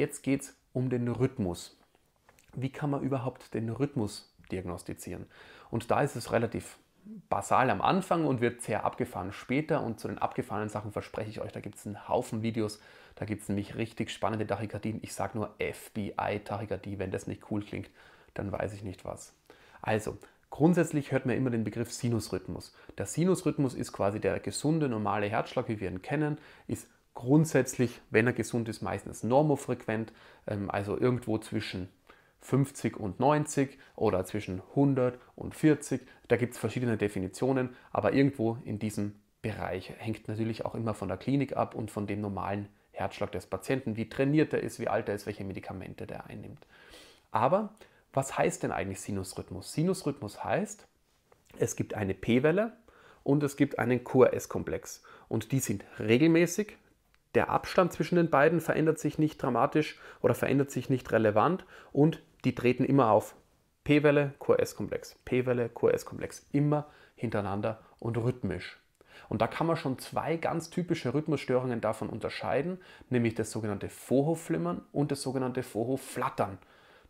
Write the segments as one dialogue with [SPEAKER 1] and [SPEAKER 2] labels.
[SPEAKER 1] jetzt geht es um den Rhythmus. Wie kann man überhaupt den Rhythmus diagnostizieren? Und da ist es relativ basal am Anfang und wird sehr abgefahren später. Und zu den abgefahrenen Sachen verspreche ich euch, da gibt es einen Haufen Videos. Da gibt es nämlich richtig spannende Tachykardien. Ich sage nur FBI-Tachykardie. Wenn das nicht cool klingt, dann weiß ich nicht was. Also, grundsätzlich hört man immer den Begriff Sinusrhythmus. Der Sinusrhythmus ist quasi der gesunde, normale Herzschlag, wie wir ihn kennen, ist grundsätzlich, wenn er gesund ist, meistens normofrequent, ähm, also irgendwo zwischen 50 und 90 oder zwischen 100 und 40. Da gibt es verschiedene Definitionen, aber irgendwo in diesem Bereich hängt natürlich auch immer von der Klinik ab und von dem normalen Herzschlag des Patienten, wie trainiert er ist, wie alt er ist, welche Medikamente der einnimmt. Aber was heißt denn eigentlich Sinusrhythmus? Sinusrhythmus heißt, es gibt eine P-Welle und es gibt einen QRS-Komplex und die sind regelmäßig. Der Abstand zwischen den beiden verändert sich nicht dramatisch oder verändert sich nicht relevant und die treten immer auf. P-Welle, QRS-Komplex, P-Welle, QRS-Komplex, immer hintereinander und rhythmisch. Und da kann man schon zwei ganz typische Rhythmusstörungen davon unterscheiden, nämlich das sogenannte Vorhofflimmern und das sogenannte Vorhofflattern.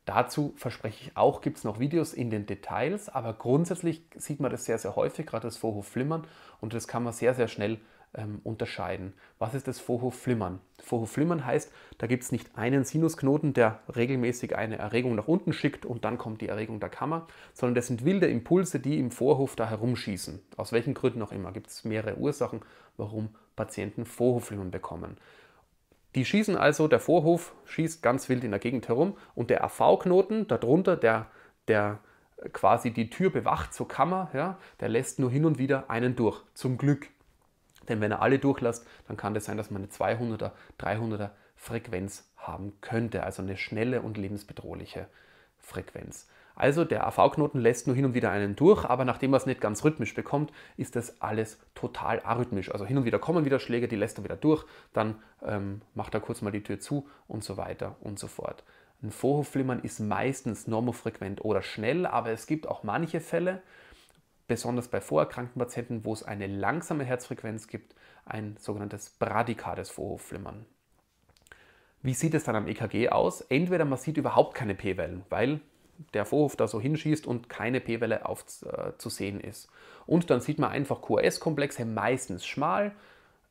[SPEAKER 1] Dazu verspreche ich auch, gibt es noch Videos in den Details, aber grundsätzlich sieht man das sehr, sehr häufig, gerade das Vorhofflimmern und das kann man sehr, sehr schnell ähm, unterscheiden. Was ist das Vorhofflimmern? Vorhofflimmern heißt, da gibt es nicht einen Sinusknoten, der regelmäßig eine Erregung nach unten schickt und dann kommt die Erregung der Kammer, sondern das sind wilde Impulse, die im Vorhof da herumschießen. Aus welchen Gründen auch immer. Gibt es mehrere Ursachen, warum Patienten Vorhofflimmern bekommen. Die schießen also, der Vorhof schießt ganz wild in der Gegend herum und der AV-Knoten darunter, der, der quasi die Tür bewacht zur Kammer, ja, der lässt nur hin und wieder einen durch. Zum Glück. Denn wenn er alle durchlässt, dann kann das sein, dass man eine 200er, 300er Frequenz haben könnte. Also eine schnelle und lebensbedrohliche Frequenz. Also der AV-Knoten lässt nur hin und wieder einen durch, aber nachdem er es nicht ganz rhythmisch bekommt, ist das alles total arrhythmisch. Also hin und wieder kommen wieder Schläge, die lässt er wieder durch, dann ähm, macht er kurz mal die Tür zu und so weiter und so fort. Ein Vorhofflimmern ist meistens normofrequent oder schnell, aber es gibt auch manche Fälle, besonders bei vorerkrankten Patienten, wo es eine langsame Herzfrequenz gibt, ein sogenanntes bradikades Vorhofflimmern. Wie sieht es dann am EKG aus? Entweder man sieht überhaupt keine P-Wellen, weil der Vorhof da so hinschießt und keine P-Welle äh, zu sehen ist. Und dann sieht man einfach QRS-Komplexe, meistens schmal,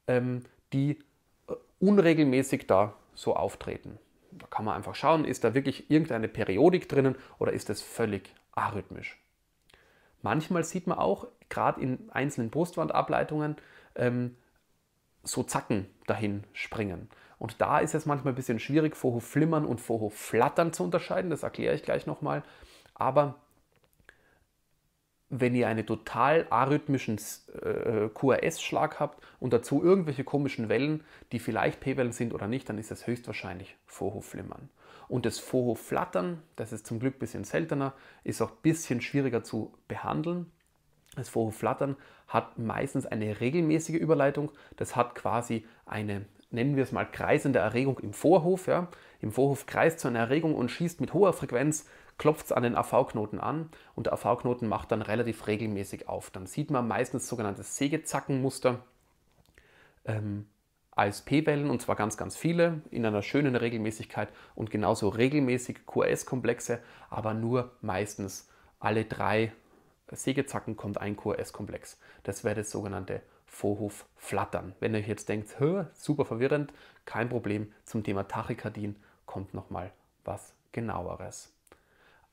[SPEAKER 1] ähm, die äh, unregelmäßig da so auftreten. Da kann man einfach schauen, ist da wirklich irgendeine Periodik drinnen oder ist das völlig arrhythmisch. Manchmal sieht man auch, gerade in einzelnen Brustwandableitungen, ähm, so Zacken dahin springen. Und da ist es manchmal ein bisschen schwierig, Vorhofflimmern und Vorhofflattern zu unterscheiden. Das erkläre ich gleich nochmal. Aber wenn ihr einen total arrhythmischen äh, QRS-Schlag habt und dazu irgendwelche komischen Wellen, die vielleicht P-Wellen sind oder nicht, dann ist es höchstwahrscheinlich Vorhofflimmern. Und das Vorhofflattern, das ist zum Glück ein bisschen seltener, ist auch ein bisschen schwieriger zu behandeln. Das Vorhofflattern hat meistens eine regelmäßige Überleitung. Das hat quasi eine, nennen wir es mal, kreisende Erregung im Vorhof. Ja. Im Vorhof kreist so eine Erregung und schießt mit hoher Frequenz, klopft es an den AV-Knoten an und der AV-Knoten macht dann relativ regelmäßig auf. Dann sieht man meistens sogenanntes Sägezackenmuster. Ähm, als P-Wellen und zwar ganz, ganz viele in einer schönen Regelmäßigkeit und genauso regelmäßig QRS-Komplexe, aber nur meistens alle drei Sägezacken kommt ein QRS-Komplex. Das wäre das sogenannte Vorhof-Flattern. Wenn ihr euch jetzt denkt, super verwirrend, kein Problem, zum Thema Tachykardien kommt nochmal was genaueres.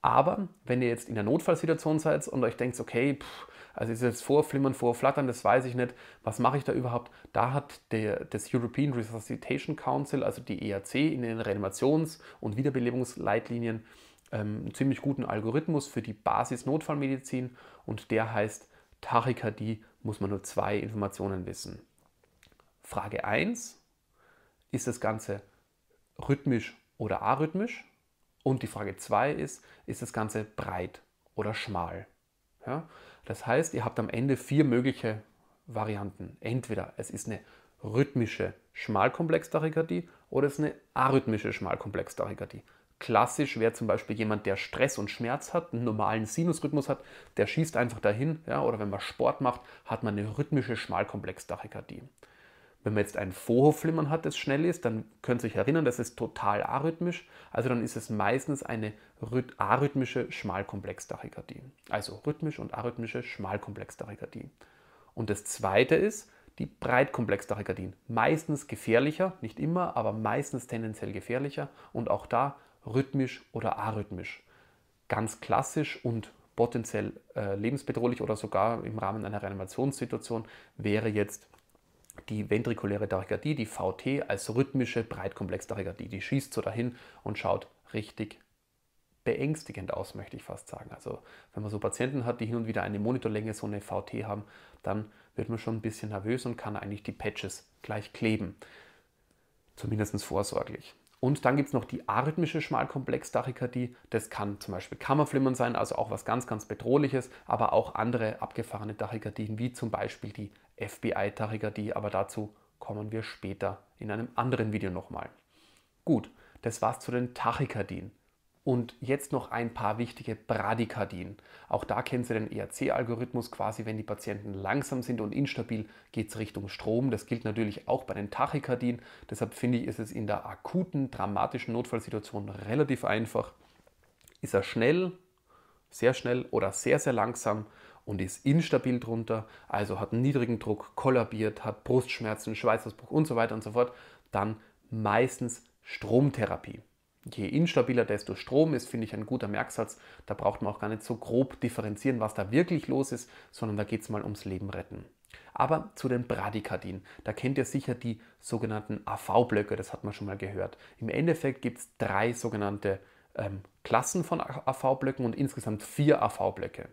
[SPEAKER 1] Aber wenn ihr jetzt in der Notfallsituation seid und euch denkt, okay, pff, also ist jetzt Vorflimmern, Vorflattern, das weiß ich nicht, was mache ich da überhaupt? Da hat der, das European Resuscitation Council, also die ERC, in den Reanimations- und Wiederbelebungsleitlinien ähm, einen ziemlich guten Algorithmus für die Basis-Notfallmedizin und der heißt Tachykardie, muss man nur zwei Informationen wissen. Frage 1, ist das Ganze rhythmisch oder arrhythmisch? Und die Frage 2 ist, ist das Ganze breit oder schmal? Ja? Das heißt, ihr habt am Ende vier mögliche Varianten. Entweder es ist eine rhythmische Schmalkomplextachykardie oder es ist eine arrhythmische Schmalkomplextachykardie. Klassisch wäre zum Beispiel jemand, der Stress und Schmerz hat, einen normalen Sinusrhythmus hat, der schießt einfach dahin. Ja, oder wenn man Sport macht, hat man eine rhythmische Schmalkomplextachykardie. Wenn man jetzt ein Vorhofflimmern hat, das schnell ist, dann könnt ihr euch erinnern, das ist total arrhythmisch. Also dann ist es meistens eine arrhythmische Schmalkomplextachykardie. Also rhythmisch und arrhythmische Schmalkomplextachykardie. Und das zweite ist die Breitkomplextachykardien. Meistens gefährlicher, nicht immer, aber meistens tendenziell gefährlicher und auch da rhythmisch oder arrhythmisch. Ganz klassisch und potenziell äh, lebensbedrohlich oder sogar im Rahmen einer Reanimationssituation wäre jetzt die ventrikuläre Tachykardie, die VT, als rhythmische Breitkomplextachykardie. Die schießt so dahin und schaut richtig beängstigend aus, möchte ich fast sagen. Also wenn man so Patienten hat, die hin und wieder eine Monitorlänge, so eine VT haben, dann wird man schon ein bisschen nervös und kann eigentlich die Patches gleich kleben. Zumindest vorsorglich. Und dann gibt es noch die arrhythmische Schmalkomplex-Tachykardie. Das kann zum Beispiel Kammerflimmern sein, also auch was ganz, ganz Bedrohliches, aber auch andere abgefahrene Tachykardien, wie zum Beispiel die FBI-Tachykardie. Aber dazu kommen wir später in einem anderen Video nochmal. Gut, das war's zu den Tachykardien. Und jetzt noch ein paar wichtige Bradykardien. Auch da kennen Sie den ERC-Algorithmus quasi, wenn die Patienten langsam sind und instabil, geht es Richtung Strom. Das gilt natürlich auch bei den Tachykardien. Deshalb finde ich, ist es in der akuten, dramatischen Notfallsituation relativ einfach. Ist er schnell, sehr schnell oder sehr, sehr langsam und ist instabil drunter, also hat niedrigen Druck, kollabiert, hat Brustschmerzen, Schweißausbruch und so weiter und so fort, dann meistens Stromtherapie. Je instabiler, desto Strom ist, finde ich ein guter Merksatz. Da braucht man auch gar nicht so grob differenzieren, was da wirklich los ist, sondern da geht es mal ums Leben retten. Aber zu den Bradykardien. Da kennt ihr sicher die sogenannten AV-Blöcke, das hat man schon mal gehört. Im Endeffekt gibt es drei sogenannte ähm, Klassen von AV-Blöcken und insgesamt vier AV-Blöcke.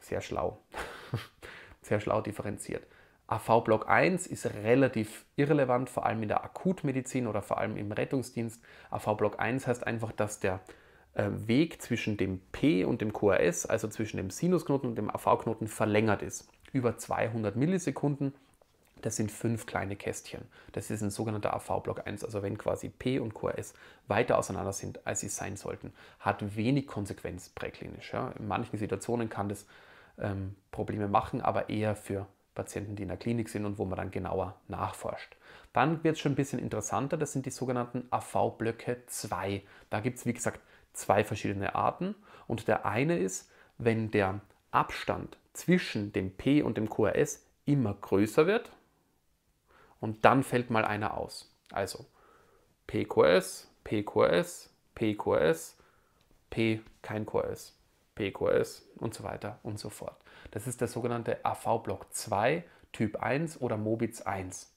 [SPEAKER 1] Sehr schlau. Sehr schlau differenziert. AV-Block 1 ist relativ irrelevant, vor allem in der Akutmedizin oder vor allem im Rettungsdienst. AV-Block 1 heißt einfach, dass der äh, Weg zwischen dem P und dem QRS, also zwischen dem Sinusknoten und dem AV-Knoten, verlängert ist. Über 200 Millisekunden. Das sind fünf kleine Kästchen. Das ist ein sogenannter AV-Block 1, also wenn quasi P und QRS weiter auseinander sind, als sie sein sollten. Hat wenig Konsequenz präklinisch. Ja. In manchen Situationen kann das ähm, Probleme machen, aber eher für Patienten, die in der Klinik sind und wo man dann genauer nachforscht. Dann wird es schon ein bisschen interessanter, das sind die sogenannten AV-Blöcke 2. Da gibt es, wie gesagt, zwei verschiedene Arten. Und der eine ist, wenn der Abstand zwischen dem P und dem QRS immer größer wird und dann fällt mal einer aus. Also PQS, PQS, PQS, P kein QRS, PQS und so weiter und so fort. Das ist der sogenannte AV-Block 2, Typ 1 oder Mobitz 1.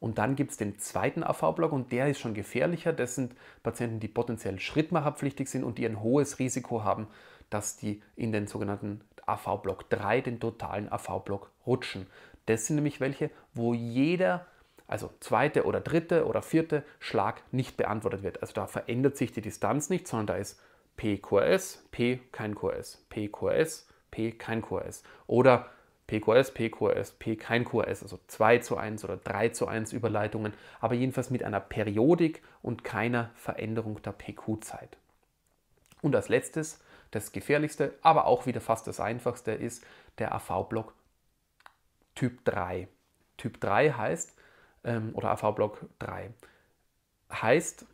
[SPEAKER 1] Und dann gibt es den zweiten AV-Block und der ist schon gefährlicher. Das sind Patienten, die potenziell schrittmacherpflichtig sind und die ein hohes Risiko haben, dass die in den sogenannten AV-Block 3, den totalen AV-Block, rutschen. Das sind nämlich welche, wo jeder, also zweite oder dritte oder vierte Schlag nicht beantwortet wird. Also da verändert sich die Distanz nicht, sondern da ist PQS, P kein QS, PQS, P kein QRS. Oder PQS, PQRS, P kein QRS, also 2 zu 1 oder 3 zu 1 Überleitungen, aber jedenfalls mit einer Periodik und keiner Veränderung der PQ-Zeit. Und als letztes, das gefährlichste, aber auch wieder fast das einfachste ist der AV-Block Typ 3. Typ 3 heißt, ähm, oder AV-Block 3, heißt,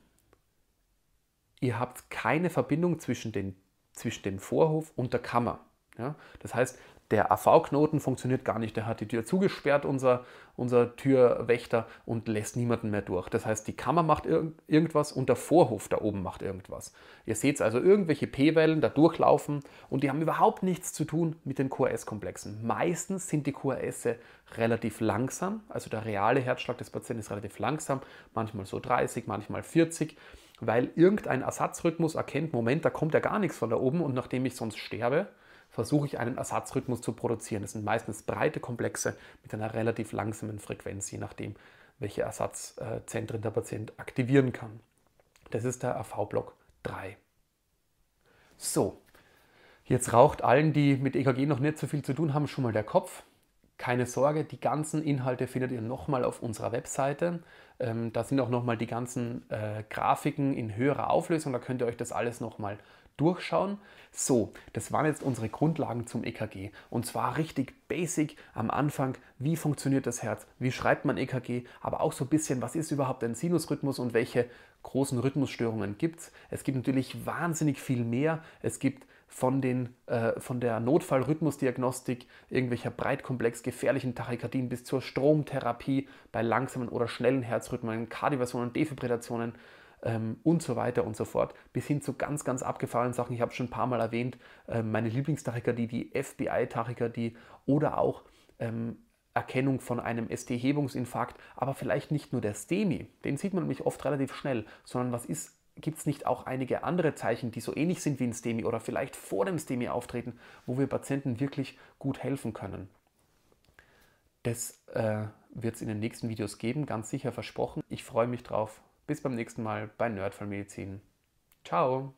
[SPEAKER 1] ihr habt keine Verbindung zwischen, den, zwischen dem Vorhof und der Kammer. Ja? Das heißt, der AV-Knoten funktioniert gar nicht. Der hat die Tür zugesperrt, unser, unser Türwächter, und lässt niemanden mehr durch. Das heißt, die Kammer macht ir irgendwas und der Vorhof da oben macht irgendwas. Ihr seht also irgendwelche P-Wellen da durchlaufen und die haben überhaupt nichts zu tun mit den QRS-Komplexen. Meistens sind die QRS relativ langsam, also der reale Herzschlag des Patienten ist relativ langsam, manchmal so 30, manchmal 40 weil irgendein Ersatzrhythmus erkennt, Moment, da kommt ja gar nichts von da oben und nachdem ich sonst sterbe, versuche ich einen Ersatzrhythmus zu produzieren. Das sind meistens breite Komplexe mit einer relativ langsamen Frequenz, je nachdem, welche Ersatzzentren der Patient aktivieren kann. Das ist der AV-Block 3. So, jetzt raucht allen, die mit EKG noch nicht so viel zu tun haben, schon mal der Kopf. Keine Sorge, die ganzen Inhalte findet ihr nochmal auf unserer Webseite. Ähm, da sind auch nochmal die ganzen äh, Grafiken in höherer Auflösung. Da könnt ihr euch das alles nochmal durchschauen. So, das waren jetzt unsere Grundlagen zum EKG. Und zwar richtig basic am Anfang, wie funktioniert das Herz, wie schreibt man EKG, aber auch so ein bisschen, was ist überhaupt ein Sinusrhythmus und welche großen Rhythmusstörungen gibt es. Es gibt natürlich wahnsinnig viel mehr. Es gibt von, den, äh, von der Notfallrhythmusdiagnostik irgendwelcher breitkomplex gefährlichen Tachykardien bis zur Stromtherapie bei langsamen oder schnellen Herzrhythmen, Kardioversionen, Defibrillationen ähm, und so weiter und so fort, bis hin zu ganz, ganz abgefahrenen Sachen. Ich habe schon ein paar Mal erwähnt, äh, meine Lieblingstachykardie, die FBI-Tachykardie oder auch ähm, Erkennung von einem ST-Hebungsinfarkt, aber vielleicht nicht nur der STEMI, den sieht man nämlich oft relativ schnell, sondern was ist, gibt es nicht auch einige andere Zeichen, die so ähnlich sind wie ein STEMI oder vielleicht vor dem STEMI auftreten, wo wir Patienten wirklich gut helfen können. Das äh, wird es in den nächsten Videos geben, ganz sicher versprochen. Ich freue mich drauf. Bis beim nächsten Mal bei Nerdfallmedizin. Ciao!